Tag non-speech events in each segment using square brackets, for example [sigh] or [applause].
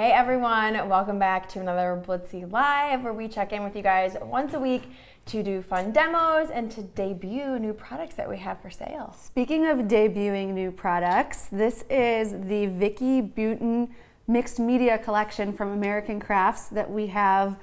Hey everyone, welcome back to another Blitsy Live where we check in with you guys once a week to do fun demos and to debut new products that we have for sale. Speaking of debuting new products, this is the Vicki Boutin mixed media collection from American Crafts that we have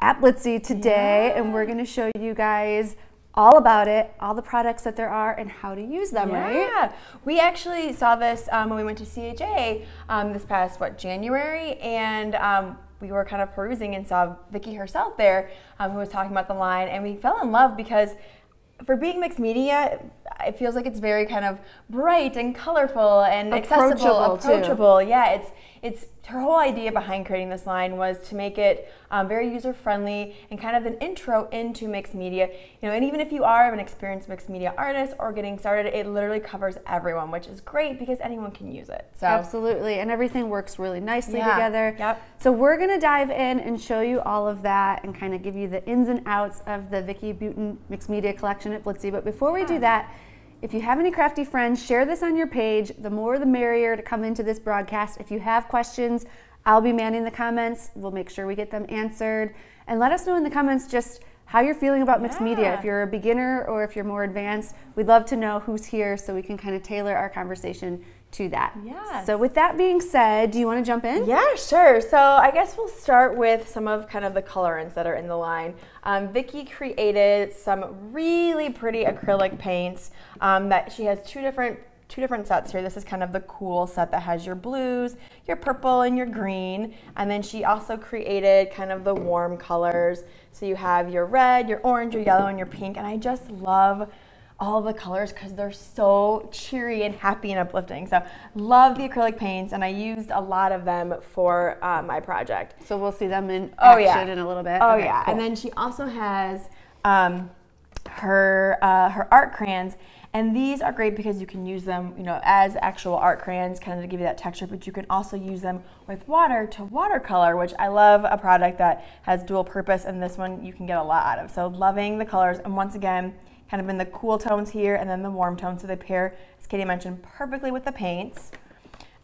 at Blitsy today yeah. and we're going to show you guys all about it, all the products that there are, and how to use them, yeah. right? Yeah, we actually saw this um, when we went to CHA um, this past, what, January, and um, we were kind of perusing and saw Vicki herself there um, who was talking about the line, and we fell in love because for being mixed media, it feels like it's very kind of bright and colorful and approachable accessible, approachable. Too. Yeah, it's it's her whole idea behind creating this line was to make it um, very user friendly and kind of an intro into mixed media. You know, and even if you are an experienced mixed media artist or getting started, it literally covers everyone, which is great because anyone can use it. So absolutely, and everything works really nicely yeah. together. Yep. So we're gonna dive in and show you all of that and kind of give you the ins and outs of the Vicki Boutin mixed media collection at Blitsy. But before we do that. If you have any crafty friends, share this on your page. The more the merrier to come into this broadcast. If you have questions, I'll be manning the comments. We'll make sure we get them answered. And let us know in the comments just how you're feeling about mixed yeah. media. If you're a beginner or if you're more advanced, we'd love to know who's here so we can kind of tailor our conversation to that. Yeah. So with that being said, do you want to jump in? Yeah, sure. So I guess we'll start with some of kind of the colorants that are in the line. Um, Vicki created some really pretty acrylic paints um, that she has two different two different sets here. This is kind of the cool set that has your blues, your purple, and your green. And then she also created kind of the warm colors. So you have your red, your orange, your yellow, and your pink. And I just love all the colors because they're so cheery and happy and uplifting. So love the acrylic paints and I used a lot of them for uh, my project. So we'll see them in oh, action yeah. in a little bit. Oh okay, yeah, cool. and then she also has um, her uh, her art crayons. And these are great because you can use them, you know, as actual art crayons, kind of to give you that texture, but you can also use them with water to watercolor, which I love a product that has dual purpose, and this one you can get a lot out of. So loving the colors, and once again, kind of in the cool tones here and then the warm tones. So they pair, as Katie mentioned, perfectly with the paints.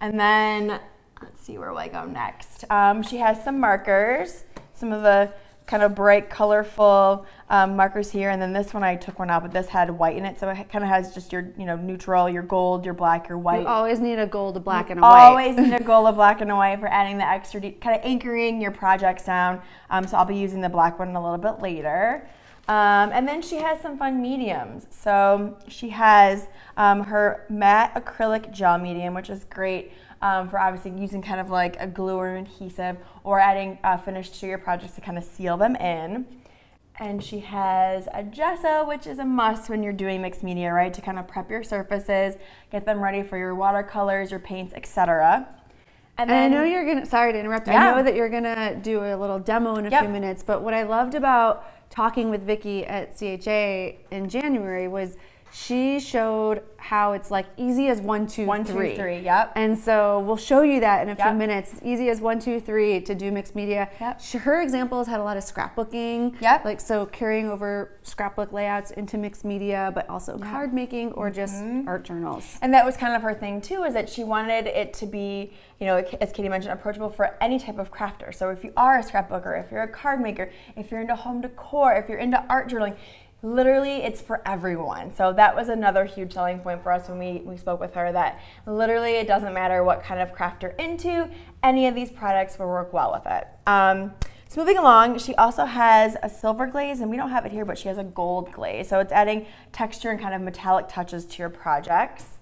And then, let's see where will I go next. Um, she has some markers, some of the kind of bright, colorful um, markers here. And then this one, I took one out, but this had white in it. So it kind of has just your, you know, neutral, your gold, your black, your white. You always need a gold, a black, and a white. Always need a [laughs] gold, a black, and a white for adding the extra, kind of anchoring your projects down. Um, so I'll be using the black one a little bit later. Um, and then she has some fun mediums. So she has um, her matte acrylic gel medium, which is great um, for obviously using kind of like a glue or an adhesive or adding a finish to your projects to kind of seal them in. And she has a gesso, which is a must when you're doing mixed media, right? To kind of prep your surfaces, get them ready for your watercolors, your paints, etc. And, then, and I know you're gonna. Sorry to interrupt. Yeah. I know that you're gonna do a little demo in a yep. few minutes. But what I loved about talking with Vicki at CHA in January was she showed how it's like easy as one, two, one, three. Two, three. Yep. And so we'll show you that in a yep. few minutes. Easy as one, two, three to do mixed media. Yep. Her examples had a lot of scrapbooking. Yep. Like so carrying over scrapbook layouts into mixed media, but also yep. card making or just mm-hmm. art journals. And that was kind of her thing too, is that she wanted it to be, you know, as Katie mentioned, approachable for any type of crafter. So if you are a scrapbooker, if you're a card maker, if you're into home decor, if you're into art journaling, literally it's for everyone. So that was another huge selling point for us when we, we spoke with her that literally it doesn't matter what kind of craft you're into, any of these products will work well with it. Um, so moving along, she also has a silver glaze, and we don't have it here, but she has a gold glaze. So it's adding texture and kind of metallic touches to your projects.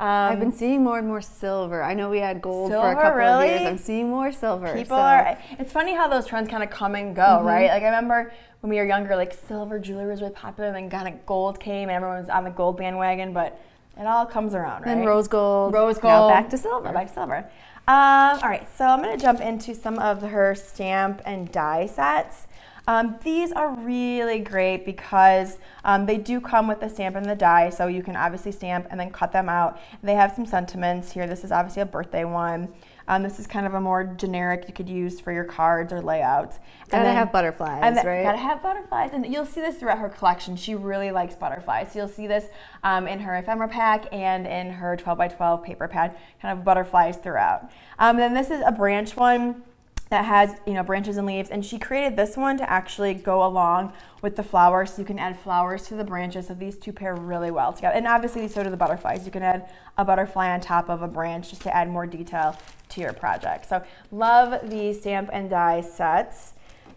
Um, I've been seeing more and more silver. I know we had gold silver, for a couple really? of years. I'm seeing more silver. People so. are. It's funny how those trends kind of come and go, mm-hmm. right? Like I remember when we were younger, like silver jewelry was really popular, and then kind of gold came, and everyone was on the gold bandwagon. But it all comes around, right? And rose gold. Rose gold. Now back to silver. Back to silver. Um, all right, so I'm going to jump into some of her stamp and die sets. Um, these are really great because um, they do come with the stamp and the die, so you can obviously stamp and then cut them out. They have some sentiments here. This is obviously a birthday one. Um, this is kind of a more generic you could use for your cards or layouts. Gotta then, have butterflies, and right? Gotta have butterflies, and you'll see this throughout her collection. She really likes butterflies. So you'll see this um, in her ephemera pack and in her 12 by 12 paper pad, kind of butterflies throughout. Um, then this is a branch one that has you know branches and leaves. And she created this one to actually go along with the flowers. So you can add flowers to the branches. So these two pair really well together. And obviously so do the butterflies. You can add a butterfly on top of a branch just to add more detail to your project. So love the stamp and die sets.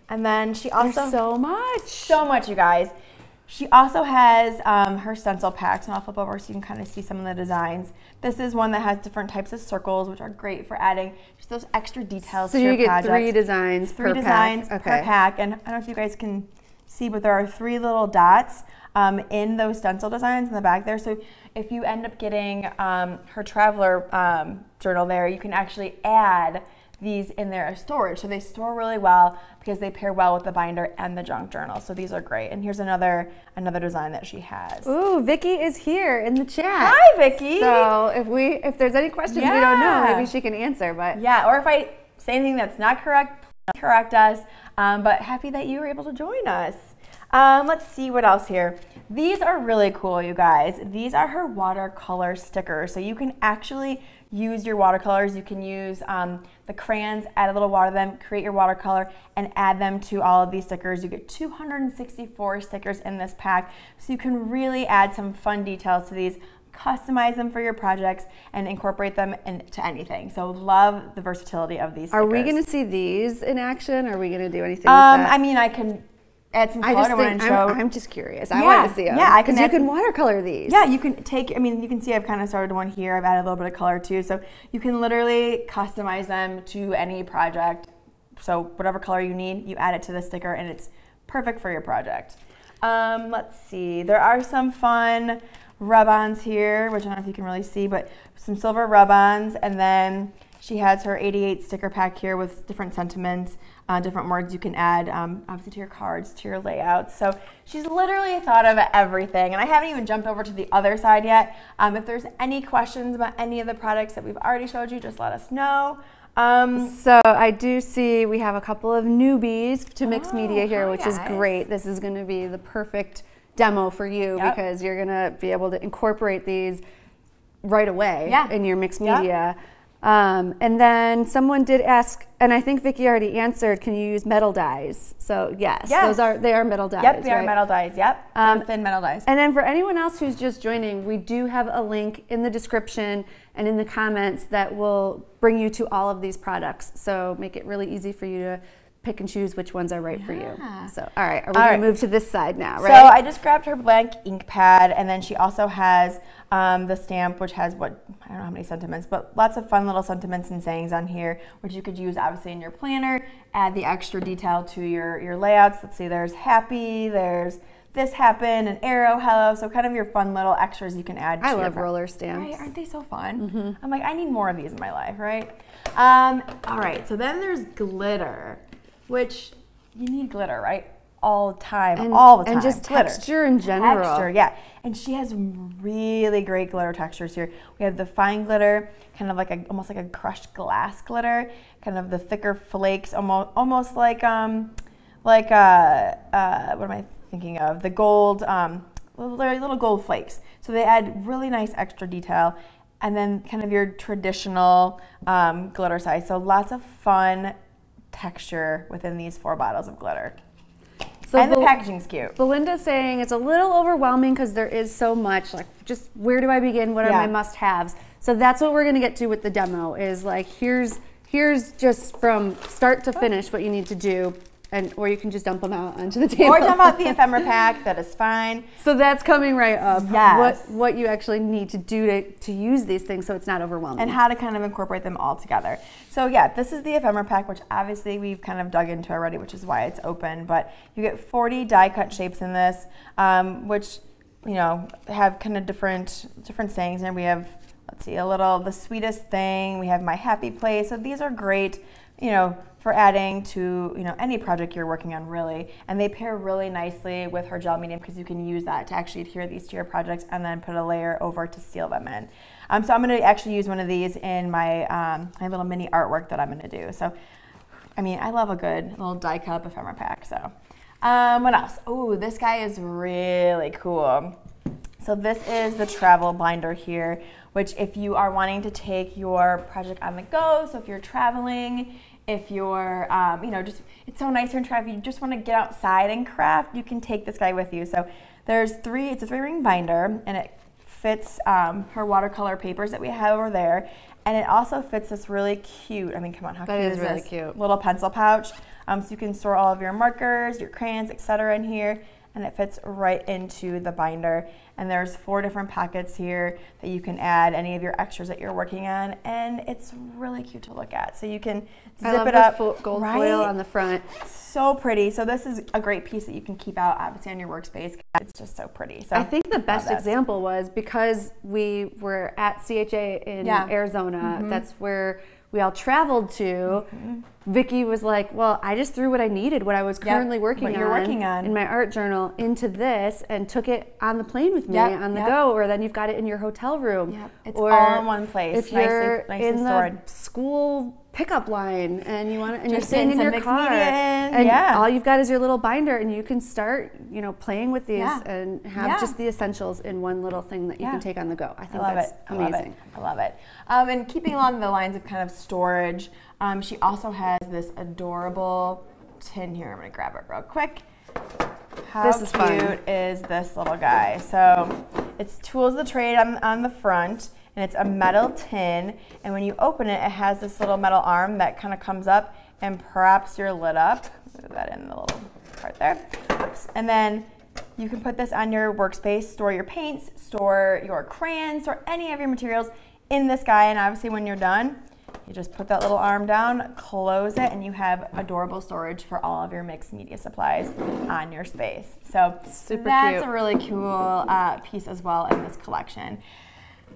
And then she also There's so much. So much you guys she also has um, her stencil packs, and I'll flip over so you can kind of see some of the designs. This is one that has different types of circles, which are great for adding just those extra details so to your project. So you get three designs three designs pack. per pack. And I don't know if you guys can see, but there are three little dots um, in those stencil designs in the back there. So if you end up getting um, her traveler um, journal there, you can actually add these in their storage. So they store really well because they pair well with the binder and the junk journal. So these are great. And here's another another design that she has. Ooh, Vicki is here in the chat. Hi, Vicki. So if we if there's any questions yeah. we don't know, maybe she can answer. But yeah, or if I say anything that's not correct, correct us. Um, but happy that you were able to join us. Um, let's see what else here. These are really cool, you guys. These are her watercolor stickers. So you can actually use your watercolors. You can use um, the crayons, add a little water to them, create your watercolor, and add them to all of these stickers. You get 264 stickers in this pack, so you can really add some fun details to these, customize them for your projects, and incorporate them into anything. So love the versatility of these stickers. Are we going to see these in action? Are we going to do anything um, I mean, I can add some color I show. I'm, I'm, just curious. I want to see them. Yeah, I can. You can watercolor these. Yeah, you can take. I mean, you can see I've kind of started one here. I've added a little bit of color too, so you can literally customize them to any project. So whatever color you need, you add it to the sticker, and it's perfect for your project. Um, let's see. There are some fun rub-ons here, which I don't know if you can really see, but some silver rub-ons, and then she has her 88 sticker pack here with different sentiments uh, different words you can add, um, obviously to your cards, to your layouts. So she's literally thought of everything. And I haven't even jumped over to the other side yet. Um, if there's any questions about any of the products that we've already showed you, just let us know. Um, so I do see we have a couple of newbies to mixed oh, media here, which guys. is great. This is going to be the perfect demo for you yep. because you're going to be able to incorporate these right away yeah. in your mixed media. Yep. Um, and then someone did ask, and I think Vicki already answered, can you use metal dies? So yes, yes. those are they are metal dies. Yep, they right? are metal dies. Yep, um, thin metal dies. And then for anyone else who's just joining, we do have a link in the description and in the comments that will bring you to all of these products. So make it really easy for you to pick and choose which ones are right yeah. for you. So, all right, are we going right. to move to this side now, right? So I just grabbed her blank ink pad, and then she also has um, the stamp, which has what, I don't know how many sentiments, but lots of fun little sentiments and sayings on here, which you could use obviously in your planner, add the extra detail to your, your layouts. Let's see, there's happy, there's this happened, an arrow, hello. So kind of your fun little extras you can add. I love roller stamps. Right? Aren't they so fun? Mm-hmm. I'm like, I need more of these in my life, right? Um, all right, so then there's glitter which you need glitter, right? All the time, and, all the time. And just glitter. texture in general. Texture, yeah. And she has really great glitter textures here. We have the fine glitter, kind of like a almost like a crushed glass glitter, kind of the thicker flakes, almost almost like um like uh, uh what am I thinking of? The gold um little gold flakes. So they add really nice extra detail and then kind of your traditional um, glitter size. So lots of fun texture within these four bottles of glitter. So and the, packaging's cute. Belinda's saying it's a little overwhelming because there is so much. Like, just where do I begin? What are yeah. my must-haves? So that's what we're gonna get to with the demo. Is like here's here's just from start to finish what you need to do and or you can just dump them out onto the table. Or dump out the [laughs] ephemera pack. That is fine. So that's coming right up. Yes. What what you actually need to do to to use these things so it's not overwhelming. And how to kind of incorporate them all together. So yeah, this is the ephemera pack, which obviously we've kind of dug into already, which is why it's open. But you get 40 die cut shapes in this, um, which you know have kind of different different sayings. And we have let's see a little the sweetest thing. We have my happy place. So these are great you know, for adding to you know any project you're working on really. And they pair really nicely with her gel medium because you can use that to actually adhere these to your projects and then put a layer over to seal them in. Um, so i'm going to actually use one of these in my um, my little mini artwork that i'm going to do. So i mean i love a good little die cut ephemera pack so. Um, what else? Oh this guy is really cool. So this is the travel binder here which if you are wanting to take your project on the go so if you're traveling if you're, um, you know, just it's so nice here in travel. You just want to get outside and craft. You can take this guy with you. So there's three. It's a three ring binder, and it fits um, her watercolor papers that we have over there, and it also fits this really cute. I mean, come on, how that cute is, is really this? cute Little pencil pouch. Um, so you can store all of your markers, your crayons, etc. in here and it fits right into the binder. And there's four different pockets here that you can add any of your extras that you're working on, and it's really cute to look at. So you can zip it up, gold right? foil on the front. So pretty. So this is a great piece that you can keep out obviously on your workspace. It's just so pretty. So I think the best example was because we were at CHA in yeah. Arizona. Mm-hmm. That's where we all traveled to. Mm-hmm. Vicki was like, "Well, I just threw what I needed, what I was currently yep, working, on, you're working on in my art journal, into this, and took it on the plane with me yep, on the yep. go, or then you've got it in your hotel room. It's or all in one place. If you're nicely, in the school pickup line and you want to, and Just you're sitting in your car, and yeah. all you've got is your little binder, and you can start, you know, playing with these yeah. and have yeah. just the essentials in one little thing that you can take on the go. I think I that's it. amazing. I love it. I love it. Um, and keeping along the lines of kind of storage, um, she also has this adorable tin here. I'm gonna grab it real quick. How this is cute fun. is this little guy? So it's tools of the trade on, on the front and it's a metal tin. And when you open it, it has this little metal arm that kind of comes up and props your lid up. Move that in the little part there. Oops. And then you can put this on your workspace, store your paints, store your crayons, store any of your materials in this guy. And obviously when you're done, you just put that little arm down, close it, and you have adorable storage for all of your mixed media supplies on your space. So Super that's cute. a really cool uh, piece as well in this collection.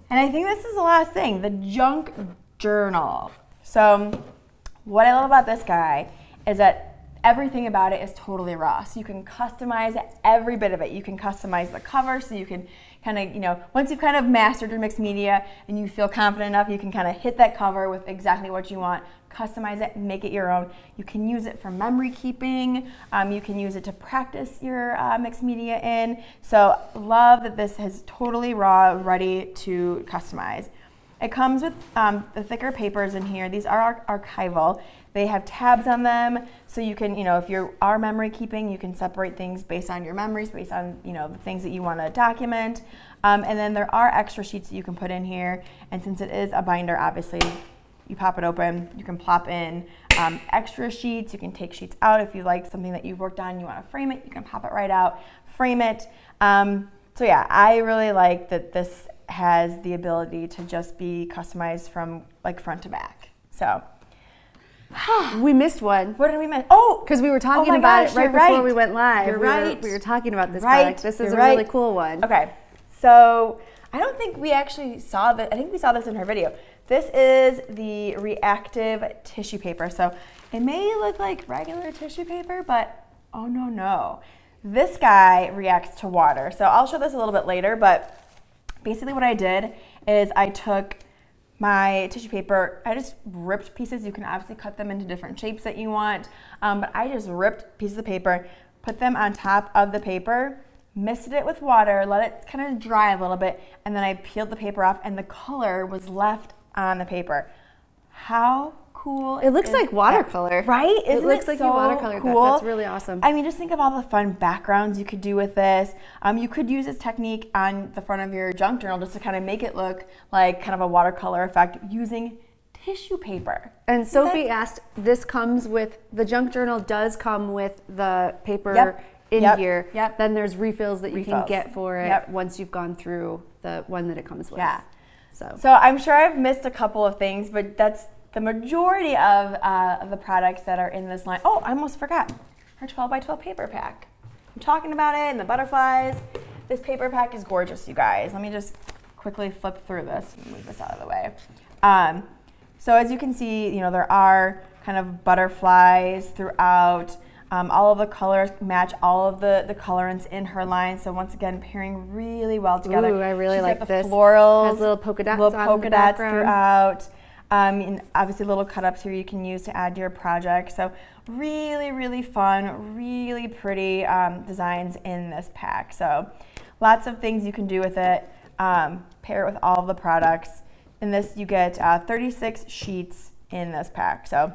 And I think this is the last thing, the junk journal. So what I love about this guy is that everything about it is totally raw. So you can customize every bit of it. You can customize the cover so you can kind of, you know, once you've kind of mastered your mixed media and you feel confident enough, you can kind of hit that cover with exactly what you want, customize it, make it your own. You can use it for memory keeping. Um, you can use it to practice your uh, mixed media in. So love that this is totally raw, ready to customize. It comes with um, the thicker papers in here. These are archival. They have tabs on them, so you can, you know, if you are memory keeping, you can separate things based on your memories, based on, you know, the things that you want to document. Um, and then there are extra sheets that you can put in here. And since it is a binder, obviously, you pop it open, you can plop in um, extra sheets. You can take sheets out if you like something that you've worked on, you want to frame it, you can pop it right out, frame it. Um, so yeah, I really like that this has the ability to just be customized from like front to back. So [gasps] we missed one. What did we miss? Oh, because we were oh talking oh about gosh, it right before right. we went live. You're we right. Were, we were talking about this right. product. This is you're a right. really cool one. Okay, so I don't think we actually saw this. I think we saw this in her video. This is the reactive tissue paper. So it may look like regular tissue paper, but oh no, no. This guy reacts to water. So I'll show this a little bit later, but basically what I did is I took my tissue paper, I just ripped pieces. You can obviously cut them into different shapes that you want, um, but I just ripped pieces of paper, put them on top of the paper, misted it with water, let it kind of dry a little bit, and then I peeled the paper off, and the color was left on the paper. How cool. It looks like watercolor. That, right? Isn't it looks it like so you watercolor cool? That. That's really awesome. I mean, just think of all the fun backgrounds you could do with this. Um, you could use this technique on the front of your junk journal just to kind of make it look like kind of a watercolor effect using tissue paper. And Sophie asked, this comes with, the junk journal does come with the paper yep. in yep. here. Yep. Then there's refills that refills. you can get for it yep. once you've gone through the one that it comes with. Yeah. So. so I'm sure I've missed a couple of things, but that's the majority of, uh, of the products that are in this line. Oh, I almost forgot our 12 by 12 paper pack. I'm talking about it and the butterflies. This paper pack is gorgeous, you guys. Let me just quickly flip through this and move this out of the way. Um, so as you can see, you know, there are kind of butterflies throughout. Um, all of the colors match all of the, the colorants in her line. So once again, pairing really well together. Ooh, I really She's like the this. florals, Has little polka dots little on polka the dots background. throughout. Um, and obviously little cut ups here you can use to add to your project. So really, really fun, really pretty um, designs in this pack. So lots of things you can do with it. Um, pair it with all of the products. In this you get uh, 36 sheets in this pack. So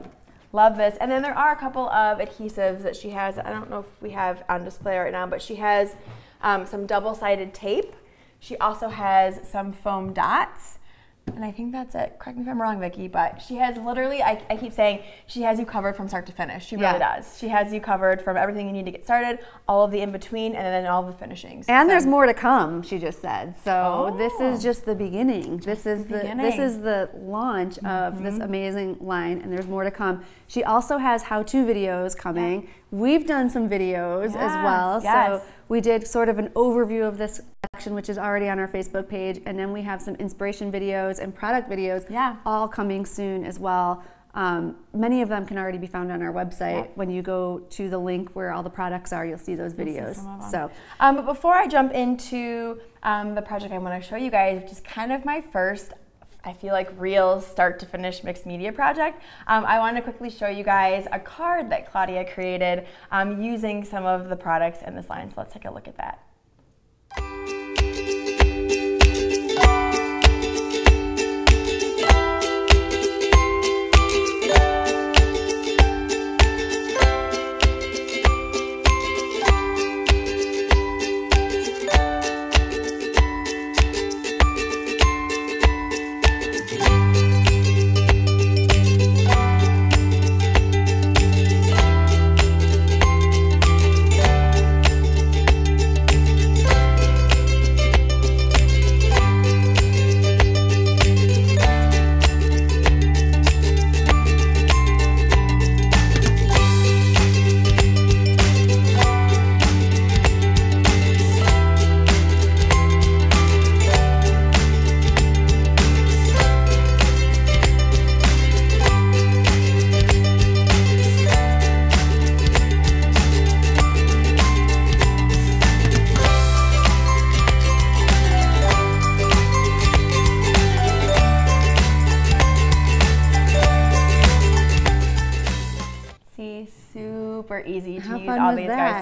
love this. And then there are a couple of adhesives that she has. I don't know if we have on display right now, but she has um, some double-sided tape. She also has some foam dots. And I think that's it. Correct me if I'm wrong, Vicki, but she has literally, I, I keep saying, she has you covered from start to finish. She really Yeah. does. She has you covered from everything you need to get started, all of the in between, and then all the finishings. And So- there's more to come, she just said. So this Oh. is just the beginning. This is the, this beginning. Mm-hmm. is the launch of this amazing line and there's more to come. She also has how-to videos coming. We've done some videos as well. Yes. So we did sort of an overview of this collection which is already on our Facebook page and then we have some inspiration videos and product videos Yeah. all coming soon as well. Um, many of them can already be found on our website. Yeah. When you go to the link where all the products are, you'll see those videos. them. So Um, but before I jump into um, the project I want to show you guys, which is kind of my first, I feel like real start to finish mixed media project, um, I want to quickly show you guys a card that Claudia created um, using some of the products in this line. So let's take a look at that.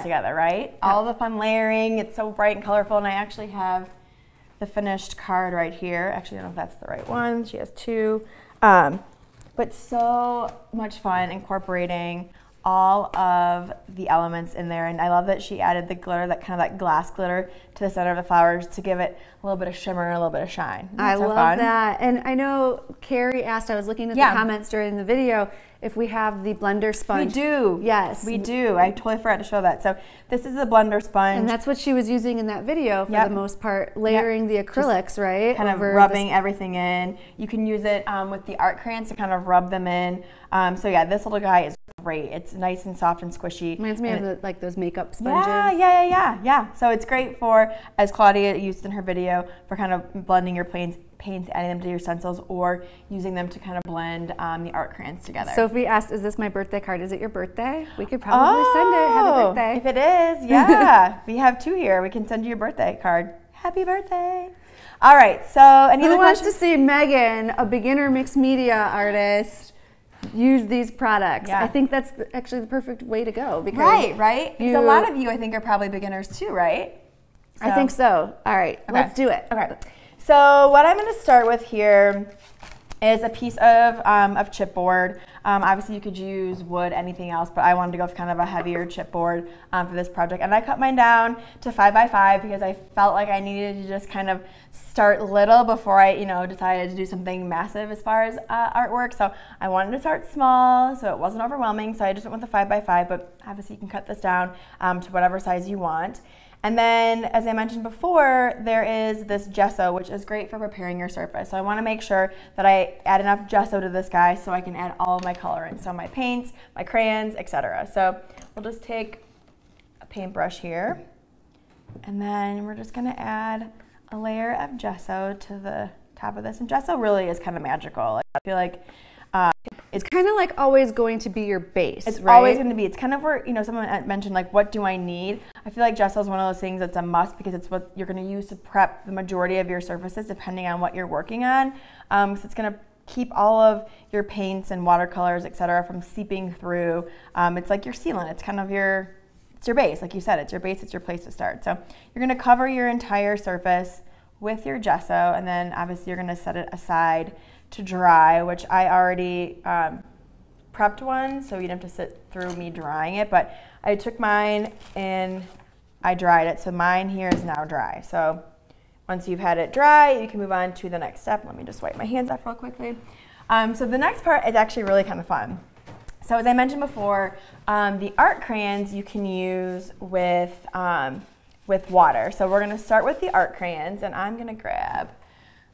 Together, right? All the fun layering. It's so bright and colorful, and I actually have the finished card right here. Actually, I don't know if that's the right one. She has two. Um, but so much fun incorporating all of the elements in there. And I love that she added the glitter, that kind of that glass glitter to the center of the flowers to give it a little bit of shimmer and a little bit of shine. I so love fun? that. And I know Carrie asked, I was looking at Yeah. the comments during the video, if we have the blender sponge. We do. Yes. We do. I totally forgot to show that. So this is the blender sponge. And that's what she was using in that video for Yep. the most part, layering the acrylics, right? kind of rubbing everything in. You can use it um, with the art crayons to kind of rub them in. Um, so yeah, this little guy is great. It's nice and soft and squishy. Reminds me And of the, like those makeup sponges. yeah, yeah, yeah, yeah, yeah. So it's great for, as Claudia used in her video, for kind of blending your paints, paints, adding them to your stencils, or using them to kind of blend um, the art crayons together. Sophie asked, "Is this my birthday card? Is it your birthday? We could probably send it. Happy Oh, birthday!" If it is, [laughs] yeah. we have two here. We can send you your birthday card. Happy birthday. All right, so any Who other wants questions? to see Megan, a beginner mixed media artist, use these products? Yeah. I think that's actually the perfect way to go because Right, right? Because a lot of you, I think, are probably beginners too, right? I think so. All right, let's do it. Okay. So what I'm going to start with here is a piece of, um, of chipboard. Um, obviously, you could use wood, anything else, but I wanted to go with kind of a heavier chipboard um, for this project. And I cut mine down to five by five because I felt like I needed to just kind of start little before I, you know, decided to do something massive as far as uh, artwork. So I wanted to start small, so it wasn't overwhelming. So I just went with the five by five, but obviously you can cut this down um, to whatever size you want. And then, as I mentioned before, there is this gesso, which is great for preparing your surface. So I wanna make sure that I add enough gesso to this guy so I can add all of my colorants. So my paints, my crayons, etc. So we'll just take a paintbrush here, and then we're just gonna add a layer of gesso to the top of this. And gesso really is kind of magical. I feel like uh, it's kind of like always going to be your base. It's right? always going to be. It's kind of where you know someone mentioned like, what do I need? I feel like gesso is one of those things that's a must because it's what you're going to use to prep the majority of your surfaces, depending on what you're working on. Um, so it's going to keep all of your paints and watercolors, etc., from seeping through. Um, it's like your sealant. It's kind of your it's your base, like you said. It's your base. It's your place to start. So you're going to cover your entire surface with your gesso, and then obviously you're going to set it aside to dry, which I already um, prepped one, so you don't have to sit through me drying it. But I took mine and I dried it, so mine here is now dry. So once you've had it dry, you can move on to the next step. Let me just wipe my hands off real quickly. Um, so the next part is actually really kind of fun. So as I mentioned before, um, the art crayons you can use with, um, with water. So we're gonna start with the art crayons and I'm gonna grab,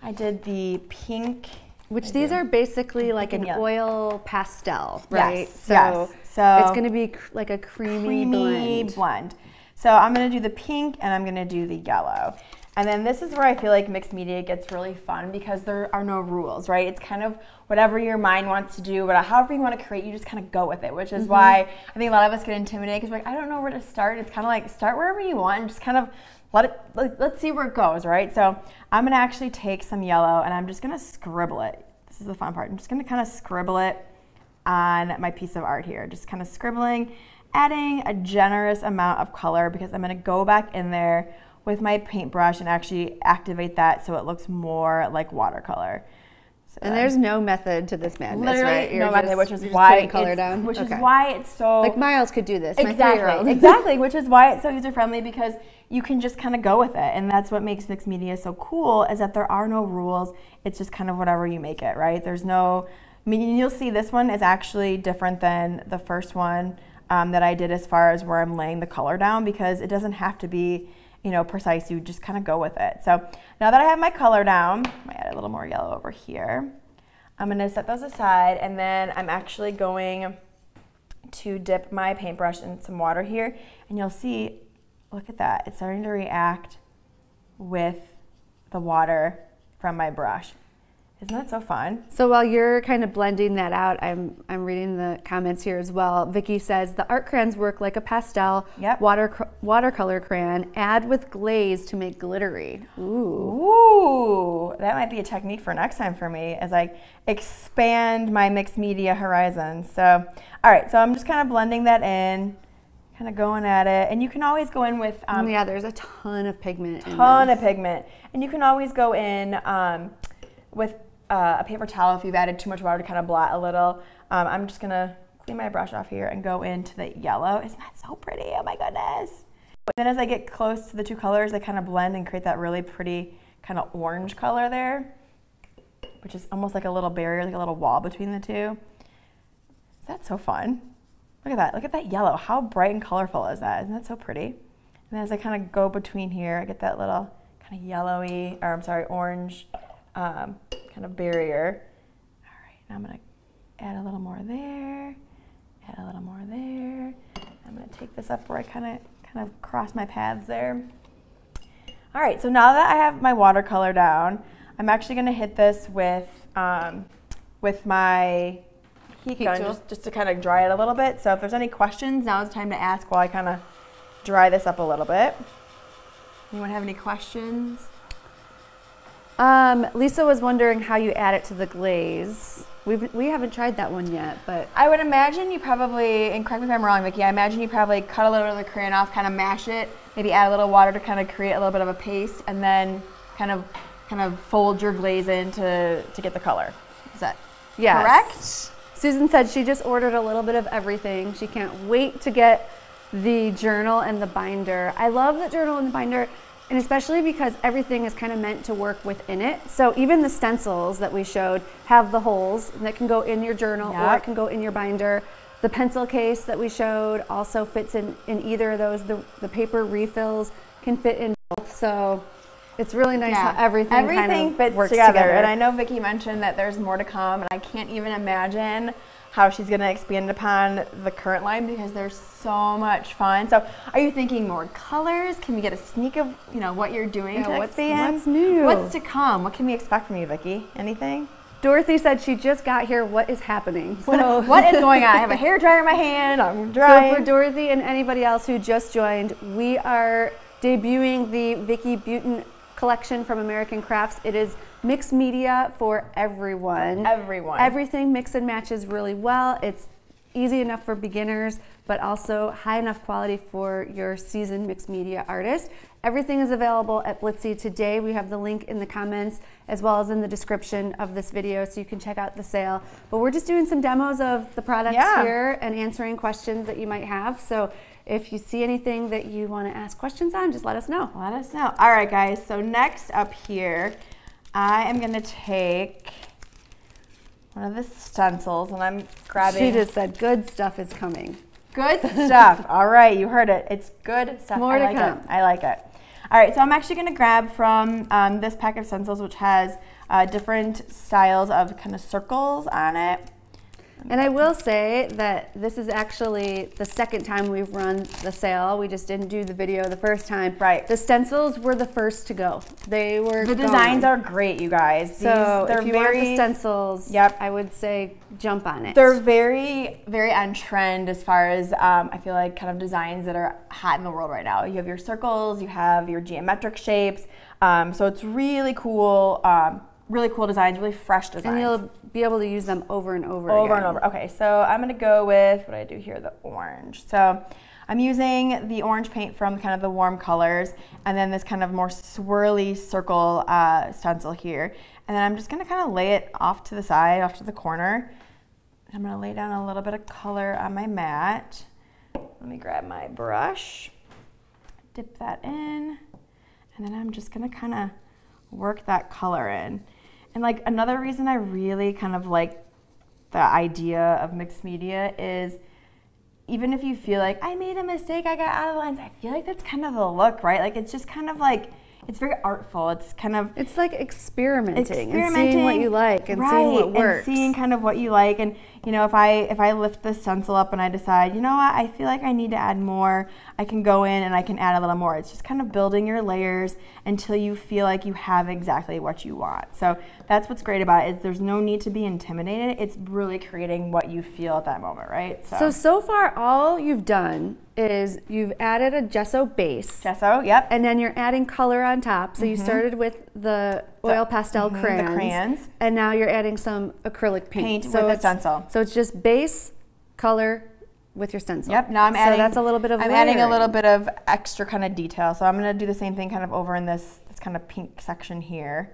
I did the pink which these are basically like an yellow. oil pastel, right? Yes. So, yes. so it's going to be cr- like a creamy, creamy blend. blend. So I'm going to do the pink and I'm going to do the yellow. And then this is where I feel like mixed media gets really fun because there are no rules, right? It's kind of whatever your mind wants to do, but however you want to create, you just kind of go with it, which is mm-hmm. why I think a lot of us get intimidated because we're like, I don't know where to start. It's kind of like start wherever you want and just kind of let it, let, let's see where it goes, right? So I'm gonna actually take some yellow and I'm just gonna scribble it. This is the fun part. I'm just gonna kind of scribble it on my piece of art here. Just kind of scribbling, adding a generous amount of color because I'm gonna go back in there with my paintbrush and actually activate that so it looks more like watercolor. So and there's no method to this madness, Literally right? You're no just, method, which is why color down. Which okay. is why it's so like Miles could do this. Exactly, [laughs] exactly. Which is why it's so user friendly because you can just kind of go with it, and that's what makes mixed media so cool. Is that there are no rules. It's just kind of whatever you make it, right? There's no. I mean, you'll see this one is actually different than the first one um, that I did as far as where I'm laying the color down because it doesn't have to be you know, precise. You just kind of go with it. So now that I have my color down, I add a little more yellow over here. I'm gonna set those aside and then I'm actually going to dip my paintbrush in some water here and you'll see, look at that, it's starting to react with the water from my brush. Isn't that so fun? So while you're kind of blending that out, I'm I'm reading the comments here as well. Vicki says the art crayons work like a pastel yep. water watercolor crayon. Add with glaze to make glittery. Ooh. Ooh, that might be a technique for next time for me as I expand my mixed media horizons. So, all right, so I'm just kind of blending that in kind of going at it. And you can always go in with. Um, yeah, there's a ton of pigment. Ton of pigment. And you can always go in um, with uh, a paper towel if you've added too much water to kind of blot a little. Um, I'm just gonna clean my brush off here and go into the yellow. Isn't that so pretty? Oh my goodness. But then as I get close to the two colors, they kind of blend and create that really pretty kind of orange color there, which is almost like a little barrier, like a little wall between the two. Is that so fun? Look at that, look at that yellow. How bright and colorful is that? Isn't that so pretty? And as I kind of go between here, I get that little kind of yellowy, or I'm sorry, orange um, kind of barrier. All right, now I'm gonna add a little more there, add a little more there. I'm gonna take this up where I kind of kind of cross my paths there. All right, so now that I have my watercolor down, I'm actually gonna hit this with um, with my heat, heat gun just, just to kind of dry it a little bit. So if there's any questions, now is time to ask while I kind of dry this up a little bit. Anyone have any questions? Um, Lisa was wondering how you add it to the glaze. We've, we haven't tried that one yet, but I would imagine you probably, and correct me if I'm wrong, Vicki. I imagine you probably cut a little bit of the crayon off, kind of mash it, maybe add a little water to kind of create a little bit of a paste, and then kind of kind of fold your glaze in to, to get the color. Is that yes. correct? Susan said she just ordered a little bit of everything. She can't wait to get the journal and the binder. I love the journal and the binder and especially because everything is kind of meant to work within it. So even the stencils that we showed have the holes that can go in your journal yep. or it can go in your binder. The pencil case that we showed also fits in, in either of those. The, the paper refills can fit in both. So it's really nice yeah. how everything, everything kind of fits together. together. And I know Vicki mentioned that there's more to come, and I can't even imagine how she's going to expand upon the current line because they're so much fun. So, are you thinking more colors? Can we get a sneak of you know what you're doing yeah, to what's, expand? What's new? What's to come? What can we expect from you, Vicki? Anything? Dorothy said she just got here. What is happening? [laughs] So what is going on? I have a [laughs] hair dryer in my hand. I'm drying. So for Dorothy and anybody else who just joined, we are debuting the Vicki Boutin collection from American Crafts. It is mixed media for everyone. Everyone. Everything mix and matches really well. It's easy enough for beginners, but also high enough quality for your seasoned mixed media artist. Everything is available at Blitsy today. We have the link in the comments as well as in the description of this video so you can check out the sale. But we're just doing some demos of the products yeah. here and answering questions that you might have. So if you see anything that you want to ask questions on, just let us know. Let us know. All right, guys. So next up here, I am going to take one of the stencils and I'm grabbing. She just said good stuff is coming. Good [laughs] stuff. All right, you heard it. It's good stuff. More I to like come. It. I like it. All right, so I'm actually going to grab from um, this pack of stencils, which has uh, different styles of kind of circles on it. And I will say that this is actually the second time we've run the sale. We just didn't do the video the first time. Right. The stencils were the first to go. They were The designs are great, you guys. These, so they're if you very, want the stencils, yep. I would say jump on it. They're very, very on trend as far as um, I feel like kind of designs that are hot in the world right now. You have your circles, you have your geometric shapes. Um, so it's really cool. Um, really cool designs, really fresh designs. And you'll be able to use them over and over Over again. and over. Okay, so I'm gonna go with, what I do here, the orange. So I'm using the orange paint from kind of the warm colors and then this kind of more swirly circle uh, stencil here. And then I'm just gonna kind of lay it off to the side, off to the corner. I'm gonna lay down a little bit of color on my mat. Let me grab my brush, dip that in, and then I'm just gonna kind of work that color in. And like another reason I really kind of like the idea of mixed media is even if you feel like I made a mistake, I got out of lines, I feel like that's kind of the look, right? Like it's just kind of like it's very artful. It's kind of it's like experimenting, experimenting and seeing what you like and right, seeing what works. And seeing kind of what you like. And you know, if I if I lift this stencil up and I decide, you know what, I feel like I need to add more, I can go in and I can add a little more. It's just kind of building your layers until you feel like you have exactly what you want. So that's what's great about it is there's no need to be intimidated. It's really creating what you feel at that moment, right? So so, so far all you've done is you've added a gesso base. Gesso, yep. And then you're adding color on top. So mm -hmm. you mm-hmm. started with the oil pastel mm -hmm, crayons. The crayons. And now you're adding some acrylic paint. Paint so with a stencil. So it's just base, color, with your stencil. Yep. Now I'm adding. So that's a little bit of. I'm layering. adding a little bit of extra kind of detail. So I'm going to do the same thing kind of over in this this kind of pink section here.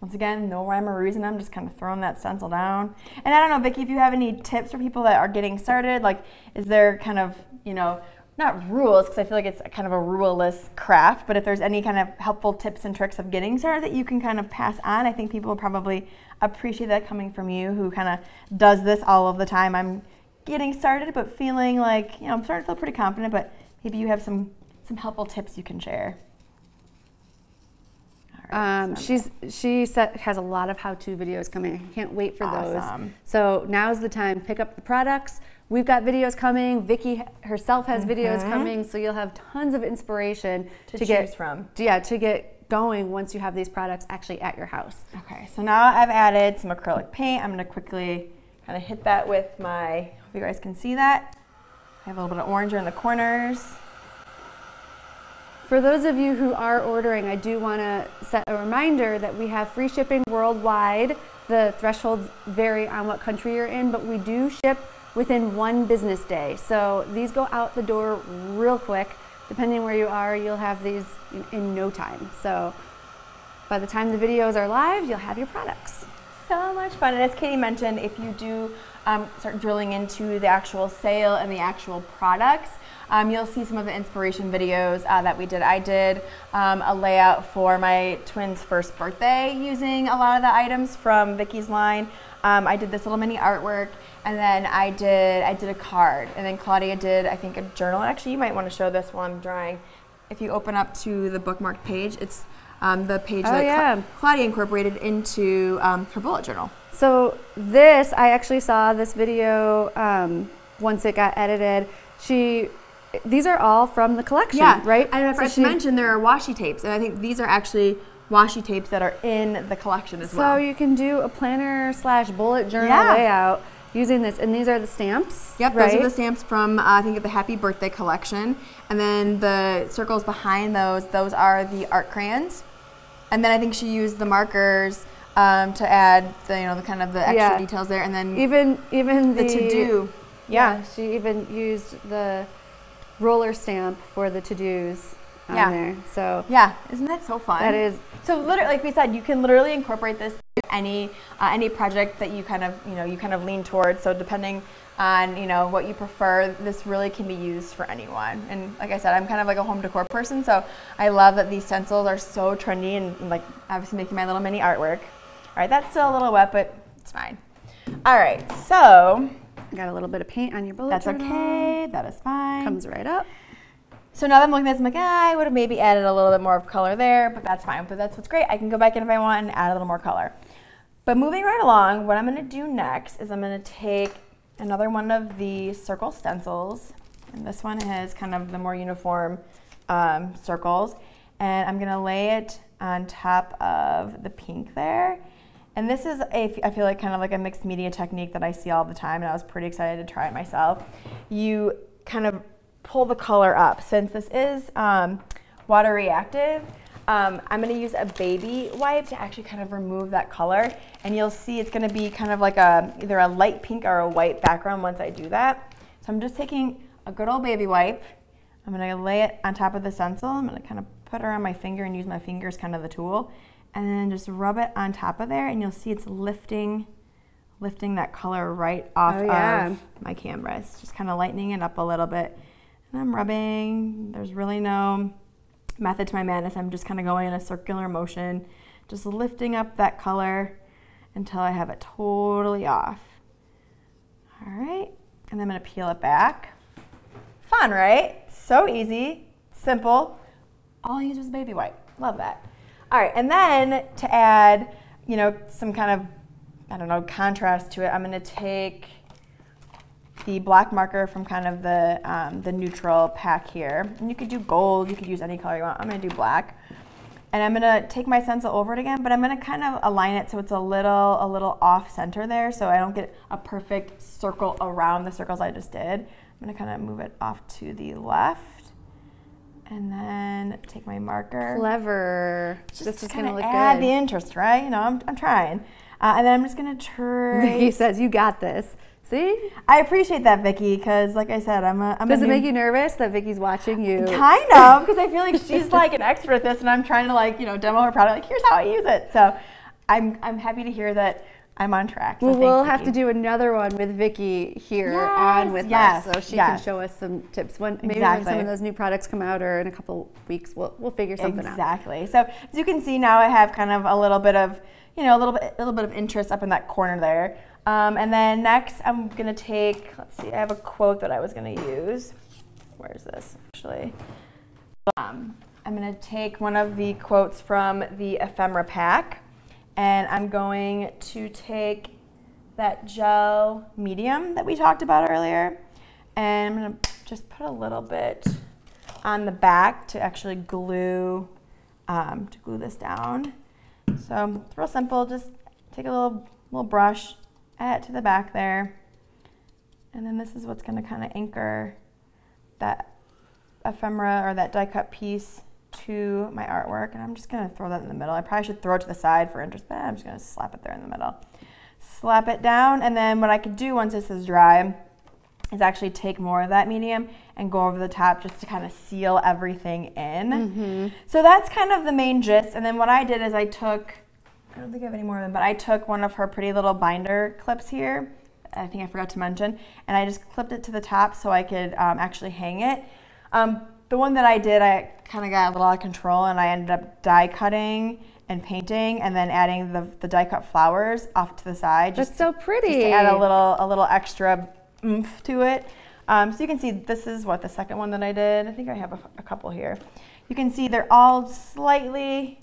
Once again, no rhyme or reason. I'm just kind of throwing that stencil down. And I don't know, Vicki, if you have any tips for people that are getting started, like, is there kind of, you know, not rules, because I feel like it's kind of a ruleless craft, but if there's any kind of helpful tips and tricks of getting started that you can kind of pass on, I think people will probably appreciate that coming from you who kind of does this all of the time. I'm getting started, but feeling like, you know, I'm starting to feel pretty confident, but maybe you have some, some helpful tips you can share. Um, she's she set, has a lot of how-to videos coming. I can't wait for awesome. those. So now's the time. Pick up the products. We've got videos coming. Vicki herself has mm-hmm. videos coming, so you'll have tons of inspiration to, to get from. Yeah, to get going once you have these products actually at your house. Okay, so now I've added some acrylic paint. I'm going to quickly kind of hit that with my. Hope you guys can see that. I have a little bit of orange in the corners. For those of you who are ordering, I do want to set a reminder that we have free shipping worldwide. The thresholds vary on what country you're in, but we do ship within one business day. So these go out the door real quick. Depending where you are, you'll have these in, no time. So by the time the videos are live, you'll have your products. So much fun. And as Katie mentioned, if you do um, start drilling into the actual sale and the actual products, um, you'll see some of the inspiration videos uh, that we did. I did um, a layout for my twins' first birthday using a lot of the items from Vicki's line. Um, I did this little mini artwork and then I did I did a card and then Claudia did I think a journal. Actually, you might want to show this while I'm drawing. If you open up to the bookmark page, it's um, the page oh, that yeah. Cla Claudia incorporated into um, her bullet journal. So this, I actually saw this video um, once it got edited. She these are all from the collection, yeah. right? I, so I she mentioned there are washi tapes, and I think these are actually washi tapes that are in the collection as so well. So you can do a planner slash bullet journal yeah. layout using this. And these are the stamps. Yep, right? those are the stamps from uh, I think of the Happy Birthday collection. And then the circles behind those, those are the art crayons. And then I think she used the markers um, to add the you know the kind of the extra yeah. details there. And then even even the, the to do. Yeah. yeah, she even used the roller stamp for the to dos on yeah. there. So yeah, isn't that so fun? That is. So literally, like we said, you can literally incorporate this any uh, any project that you kind of you know you kind of lean towards. So depending on you know what you prefer, this really can be used for anyone. And like I said, I'm kind of like a home decor person, so I love that these stencils are so trendy and, and like obviously making my little mini artwork. All right, that's still a little wet, but it's fine. All right, so got a little bit of paint on your bullet. That's okay. That is fine. Comes right up. So now that I'm looking at this, I'm like, ah, I would have maybe added a little bit more of color there, but that's fine. But that's what's great. I can go back in if I want and add a little more color. But moving right along, what I'm gonna do next is I'm gonna take another one of the circle stencils, and this one has kind of the more uniform um, circles, and I'm gonna lay it on top of the pink there. And this is, a, I feel like, kind of like a mixed media technique that I see all the time, and I was pretty excited to try it myself. You kind of pull the color up. Since this is um, water reactive, um, I'm gonna use a baby wipe to actually kind of remove that color. And you'll see it's gonna be kind of like a either a light pink or a white background once I do that. So I'm just taking a good old baby wipe. I'm gonna lay it on top of the stencil. I'm gonna kind of put it on my finger and use my finger as kind of the tool. And then just rub it on top of there and you'll see it's lifting lifting that color right off oh, yeah. of my canvas. Just kind of lightening it up a little bit. And I'm rubbing. There's really no method to my madness. I'm just kind of going in a circular motion, just lifting up that color until I have it totally off. All right, and then I'm gonna peel it back. Fun, right? So easy, simple. All I used was baby wipe. Love that. All right, and then to add, you know, some kind of, I don't know, contrast to it, I'm gonna take the black marker from kind of the, um, the neutral pack here. And you could do gold, you could use any color you want. I'm gonna do black. And I'm gonna take my stencil over it again, but I'm gonna kind of align it so it's a little, a little off center there so I don't get a perfect circle around the circles I just did. I'm gonna kind of move it off to the left. And then take my marker. Clever. Just this is gonna look add good. the interest, right? You know, I'm, I'm trying. Uh, and then I'm just gonna [laughs] trace. He says, you got this. See? I appreciate that, Vicki, because like I said, I'm a. I'm Does a it make you nervous that Vicki's watching you? Kind of, because I feel like she's like an expert at this, and I'm trying to like you know demo her product. Like, here's how I use it. So, I'm I'm happy to hear that I'm on track. So well, we'll have to do another one with Vicki here yes, on with yes, us, so she yes. can show us some tips. When maybe exactly. when some of those new products come out, or in a couple weeks, we'll we'll figure something exactly. out. Exactly. So as you can see now, I have kind of a little bit of you know a little bit a little bit of interest up in that corner there. Um, and then next, I'm gonna take, let's see, I have a quote that I was gonna use. Where's this, actually? Um, I'm gonna take one of the quotes from the ephemera pack, and I'm going to take that gel medium that we talked about earlier, and I'm gonna just put a little bit on the back to actually glue, um, to glue this down. So it's real simple, just take a little, little brush, add it to the back there. And then this is what's gonna kind of anchor that ephemera or that die cut piece to my artwork. And I'm just gonna throw that in the middle. I probably should throw it to the side for interest, but I'm just gonna slap it there in the middle. Slap it down, and then what I could do once this is dry is actually take more of that medium and go over the top just to kind of seal everything in. Mm -hmm. So that's kind of the main gist. And then what I did is I took I don't think I have any more of them, but I took one of her pretty little binder clips here. I think I forgot to mention, and I just clipped it to the top so I could um, actually hang it. Um, the one that I did, I kind of got a little out of control, and I ended up die cutting and painting, and then adding the, the die cut flowers off to the side. Just That's so pretty. Just to add a little a little extra oomph to it. Um, so you can see this is what the second one that I did. I think I have a, a couple here. You can see they're all slightly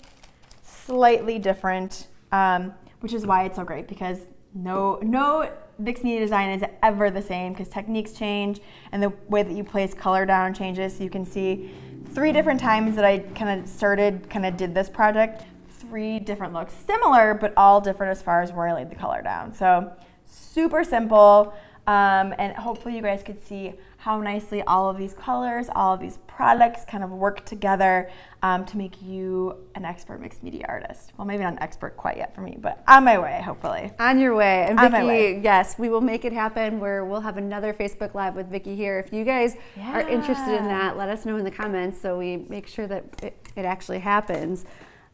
slightly different, um, which is why it's so great because no, no mixed media design is ever the same because techniques change and the way that you place color down changes. So you can see three different times that I kind of started, kind of did this project. three different looks. Similar, but all different as far as where I laid the color down. So super simple. Um, and hopefully you guys could see how nicely all of these colors, all of these products kind of work together um, to make you an expert mixed media artist. Well, maybe not an expert quite yet for me, but on my way, hopefully. On your way. And Vicki, way. yes, we will make it happen where we'll have another Facebook Live with Vicki here. If you guys yeah. are interested in that, let us know in the comments so we make sure that it, it actually happens.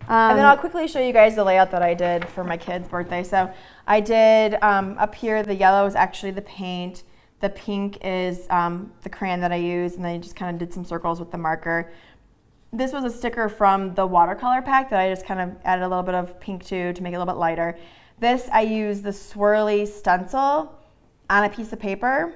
Um, and then I'll quickly show you guys the layout that I did for my kid's birthday. So I did um, up here, the yellow is actually the paint. The pink is um, the crayon that I used, and then I just kind of did some circles with the marker. This was a sticker from the watercolor pack that I just kind of added a little bit of pink to to make it a little bit lighter. This, I used the swirly stencil on a piece of paper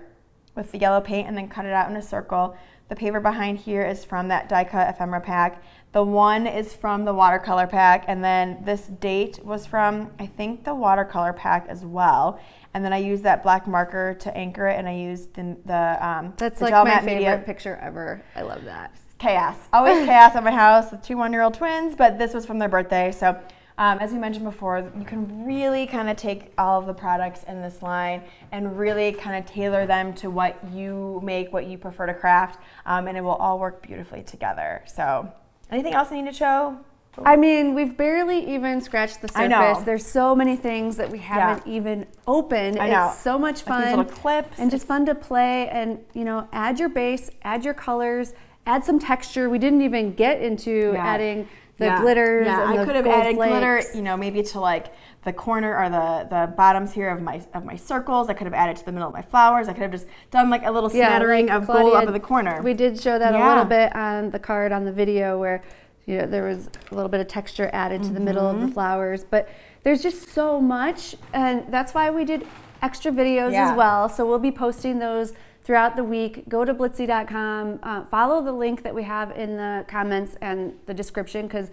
with the yellow paint and then cut it out in a circle. The paper behind here is from that die cut ephemera pack. The one is from the watercolor pack, and then this date was from, I think, the watercolor pack as well. And then I used that black marker to anchor it, and I used the, the um, That's the like my favorite media. picture ever. I love that. Chaos. Always [laughs] chaos at my house with two one-year-old twins, but this was from their birthday. So um, as we mentioned before, you can really kind of take all of the products in this line and really kind of tailor them to what you make, what you prefer to craft, um, and it will all work beautifully together. So Anything else I need to show? I mean, we've barely even scratched the surface. I know. There's so many things that we haven't yeah. even opened. I know. It's so much fun. Like little clips. And just fun to play and, you know, add your base, add your colors, add some texture. We didn't even get into yeah. adding the yeah. glitters yeah. I could have added flakes. glitter, you know, maybe to like the corner or the, the bottoms here of my of my circles. I could have added to the middle of my flowers. I could have just done like a little smattering like of Claudia, gold up in the corner. We did show that yeah. a little bit on the card on the video where you know there was a little bit of texture added to mm-hmm. the middle of the mm-hmm. flowers. But there's just so much, and that's why we did extra videos yeah. as well. So we'll be posting those throughout the week. Go to blitsy.com, uh, follow the link that we have in the comments and the description because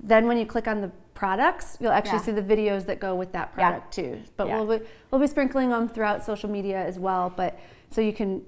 then when you click on the products, you'll actually yeah. see the videos that go with that product yeah. too. But yeah. we'll, be, we'll be sprinkling them throughout social media as well. But so you can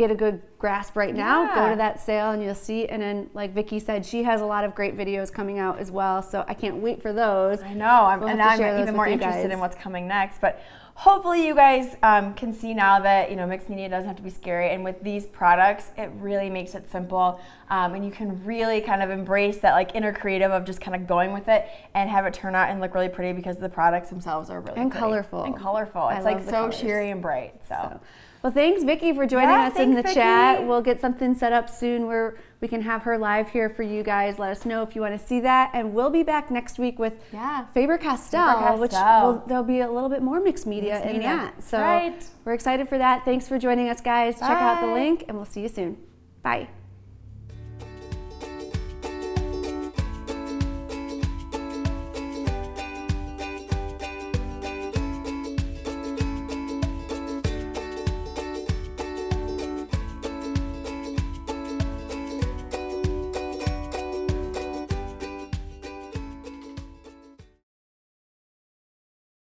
get a good grasp right now, go to that sale and you'll see. And then, like Vicki said, she has a lot of great videos coming out as well. So I can't wait for those. I know, I'm, we'll and I'm even more interested in what's coming next. But hopefully you guys um, can see now that you know mixed media doesn't have to be scary and with these products it really makes it simple um, and you can really kind of embrace that like inner creative of just kind of going with it and have it turn out and look really pretty because the products themselves are really and pretty. colorful and colorful it's like so colors. cheery and bright so. so. Well, thanks, Vicki, for joining yeah, us thanks, in the Vicki. chat. We'll get something set up soon where we can have her live here for you guys. Let us know if you want to see that. And we'll be back next week with yeah. Faber Castell, which will, there'll be a little bit more mixed media mixed in media. that. So right. we're excited for that. Thanks for joining us, guys. Bye. Check out the link, and we'll see you soon. Bye.